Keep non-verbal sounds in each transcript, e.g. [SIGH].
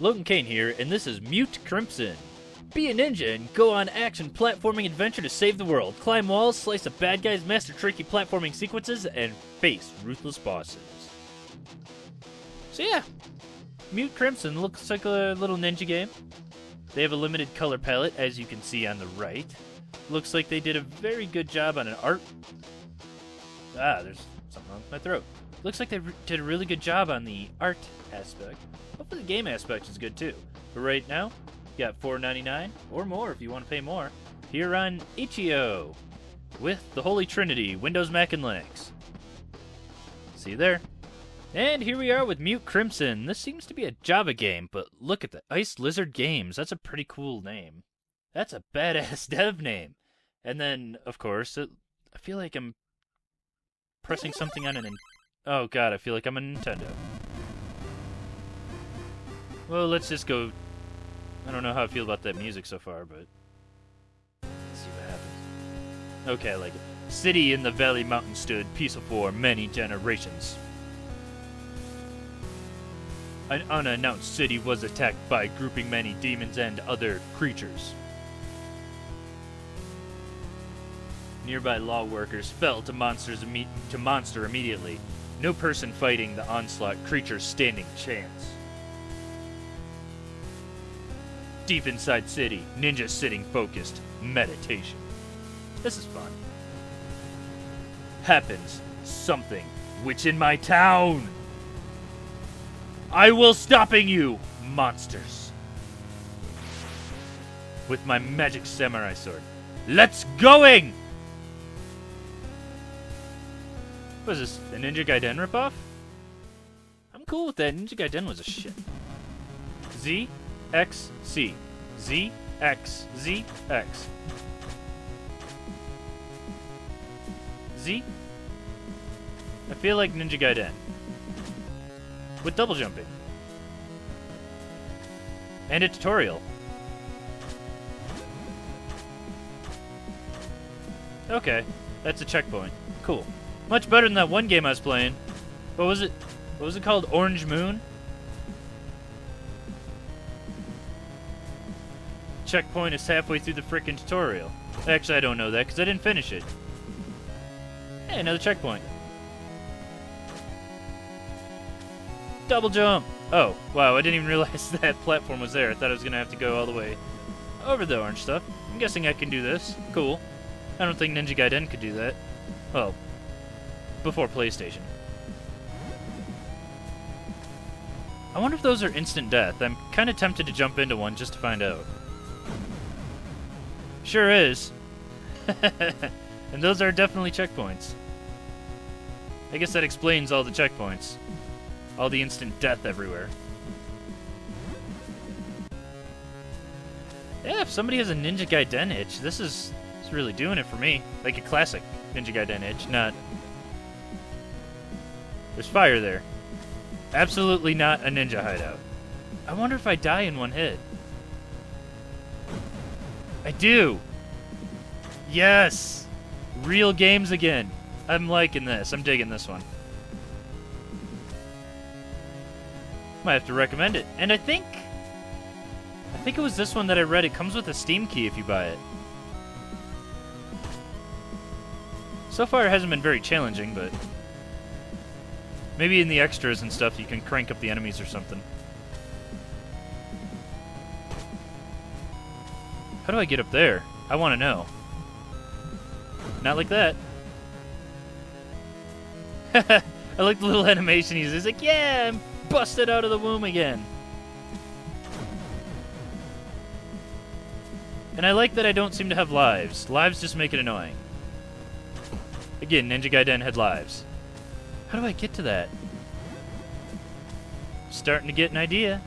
Logen Kain here, and this is Mute Crimson. Be a ninja and go on action platforming adventure to save the world. Climb walls, slice up bad guys, master tricky platforming sequences, and face ruthless bosses. So yeah, Mute Crimson looks like a little ninja game. They have a limited color palette, as you can see on the right. Looks like they did a very good job on an art. Ah, there's something on my throat. Looks like they did a really good job on the art aspect. Hopefully, the game aspect is good too. But right now, you got $4.99 or more if you want to pay more here on Itch.io with the Holy Trinity Windows, Mac, and Linux. See you there. And here we are with Mute Crimson. This seems to be a Java game, but look at the Iced Lizard Games. That's a pretty cool name. That's a badass [LAUGHS] dev name. And then, of course, it, I feel like I'm pressing something on an. Oh god, I feel like I'm a Nintendo. Well, let's just go. I don't know how I feel about that music so far, but let's see what happens. Okay, I like it. City in the Valley Mountain stood peaceful for many generations. An unannounced city was attacked by grouping many demons and other creatures. Nearby law workers fell to monsters imme- to monster immediately. No person fighting the onslaught creature standing chance. Deep inside city, ninja sitting focused, meditation. This is fun. Happens something which in my town. I will stopping you, monsters. With my magic samurai sword. Let's going! What is this, a Ninja Gaiden ripoff? I'm cool with that. Ninja Gaiden was a shit. Z, X, C. Z, X, Z, X. Z? I feel like Ninja Gaiden. With double jumping. And a tutorial. Okay, that's a checkpoint. Cool. Much better than that one game I was playing. What was it? What was it called? Orange Moon? Checkpoint is halfway through the frickin' tutorial. Actually, I don't know that because I didn't finish it. Hey, another checkpoint. Double jump! Oh, wow, I didn't even [LAUGHS] realize that platform was there. I thought I was gonna have to go all the way over the orange stuff. I'm guessing I can do this. Cool. I don't think Ninja Gaiden could do that. Well, before PlayStation. I wonder if those are instant death. I'm kind of tempted to jump into one just to find out. Sure is. [LAUGHS] and those are definitely checkpoints. I guess that explains all the checkpoints. All the instant death everywhere. Yeah, if somebody has a Ninja Gaiden itch, this is, this is really doing it for me. Like a classic Ninja Gaiden itch, not... There's fire there. Absolutely not a ninja hideout. I wonder if I die in one hit. I do! Yes! Real games again. I'm liking this. I'm digging this one. Might have to recommend it. And I think... I think it was this one that I read. It comes with a Steam key if you buy it. So far it hasn't been very challenging, but... Maybe in the extras and stuff you can crank up the enemies or something. How do I get up there? I want to know. Not like that. [LAUGHS] I like the little animation he's like, yeah, I'm busted out of the womb again. And I like that I don't seem to have lives. Lives just make it annoying. Again, Ninja Gaiden had lives. How do I get to that? Starting to get an idea.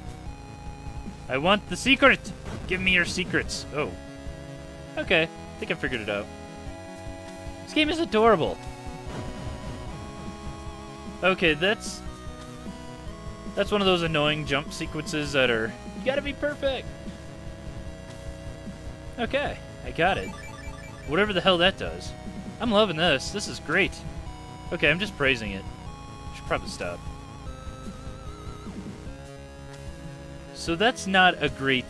I want the secret! Give me your secrets. Oh. Okay, I think I figured it out. This game is adorable. Okay, that's... That's one of those annoying jump sequences that are... You gotta be perfect! Okay, I got it. Whatever the hell that does. I'm loving this. This is great. Okay, I'm just praising it. Should probably stop. So that's not a great...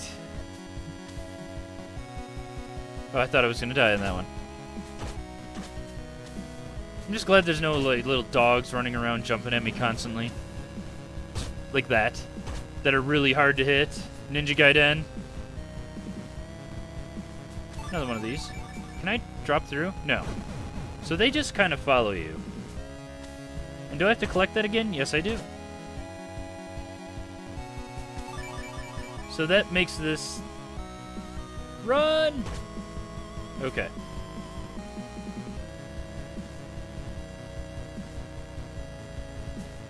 Oh, I thought I was going to die in that one. I'm just glad there's no like, little dogs running around jumping at me constantly. Like that. That are really hard to hit. Ninja Gaiden. Another one of these. Can I drop through? No. So they just kind of follow you. And do I have to collect that again? Yes, I do. So that makes this... Run! Okay.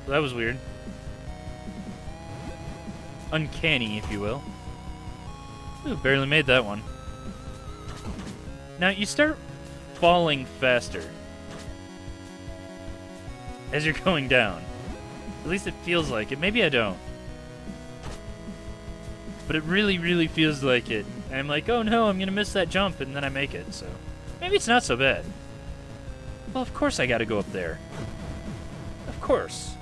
That was weird. Uncanny, if you will. Ooh, barely made that one. Now, you start falling faster as you're going down. At least it feels like it. Maybe I don't. But it really, really feels like it. And I'm like, oh no, I'm to miss that jump, and then I make it, so... Maybe it's not so bad. Well, of course I gotta go up there. Of course.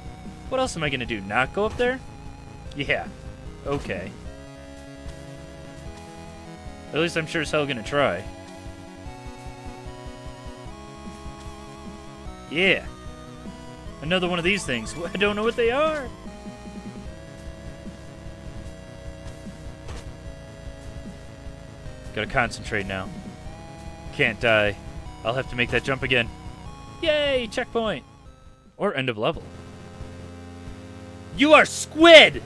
What else am I gonna do? Not go up there? Yeah. Okay. At least I'm sure as hell gonna try. Yeah. Another one of these things. [LAUGHS] I don't know what they are. Gotta concentrate now. Can't die. I'll have to make that jump again. Yay! Checkpoint! Or end of level. You are Squid!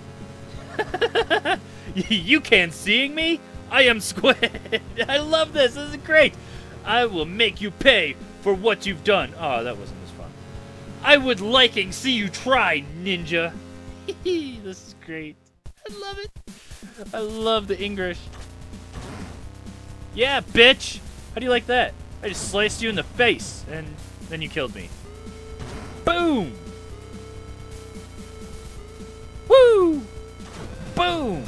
[LAUGHS] you can't seeing me? I am Squid! [LAUGHS] I love this! This is great! I will make you pay for what you've done. Oh, that wasn't. I would liking see you try, ninja. [LAUGHS] this is great. I love it. I love the English. Yeah, bitch! How do you like that? I just sliced you in the face, and then you killed me. Boom! Woo! Boom!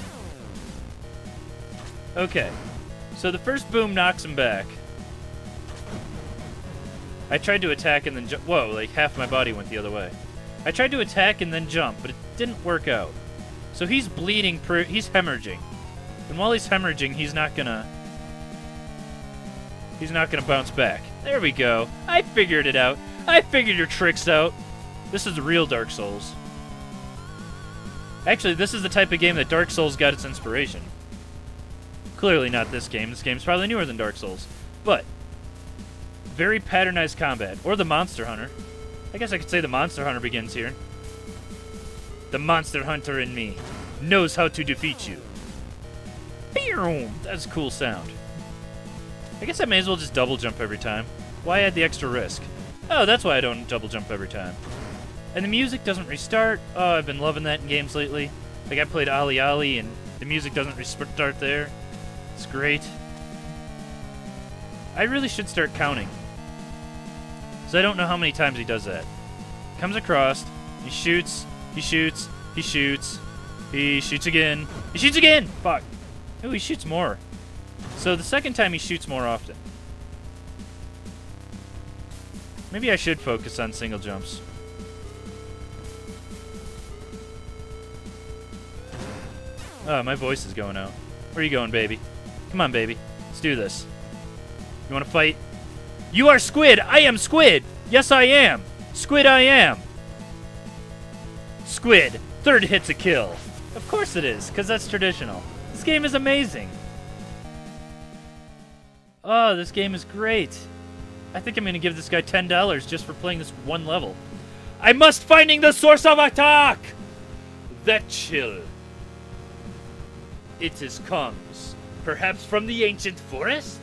Okay. So the first boom knocks him back. I tried to attack and then jump. Whoa, like half my body went the other way. I tried to attack and then jump, but it didn't work out. So he's bleeding, he's hemorrhaging. And while he's hemorrhaging, he's not gonna... He's not gonna bounce back. There we go. I figured it out. I figured your tricks out. This is real Dark Souls. Actually, this is the type of game that Dark Souls got its inspiration. Clearly not this game. This game's probably newer than Dark Souls. But, very patternized combat. Or the Monster Hunter. I guess I could say the Monster Hunter begins here. The Monster Hunter in me knows how to defeat you. Boom! That's a cool sound. I guess I may as well just double jump every time. Why add the extra risk? Oh, that's why I don't double jump every time. And the music doesn't restart. Oh, I've been loving that in games lately. Like, I played OlliOlli, and the music doesn't restart there. It's great. I really should start counting. I don't know how many times he does that. Comes across, he shoots, he shoots, he shoots, he shoots again, he shoots again! Fuck. Oh, he shoots more. So the second time he shoots more often. Maybe I should focus on single jumps. Oh, my voice is going out. Where are you going, baby? Come on, baby. Let's do this. You want to fight? You are Squid! I am Squid! Yes, I am! Squid, I am! Squid, third hit's a kill. Of course it is, because that's traditional. This game is amazing. Oh, this game is great. I think I'm going to give this guy $10 just for playing this one level. I must finding the source of attack! That chill it is comes, perhaps from the ancient forest?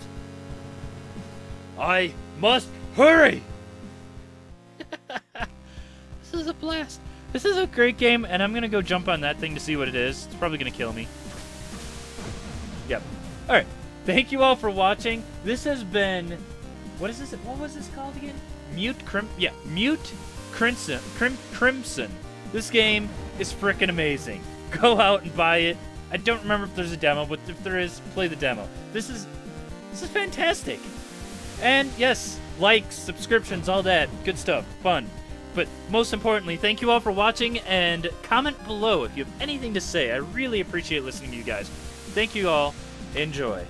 I must hurry! [LAUGHS] this is a blast. This is a great game, and I'm gonna go jump on that thing to see what it is. It's probably gonna kill me. Yep. Alright. Thank you all for watching. This has been... What is this? What was this called again? Mute Crim... Yeah, Mute Crimson. Crim Crimson. This game is freaking amazing. [LAUGHS] Go out and buy it. I don't remember if there's a demo, but if there is, play the demo. This is this is fantastic. And yes, likes, subscriptions, all that good stuff, fun. But most importantly, thank you all for watching and comment below if you have anything to say. I really appreciate listening to you guys. Thank you all. Enjoy.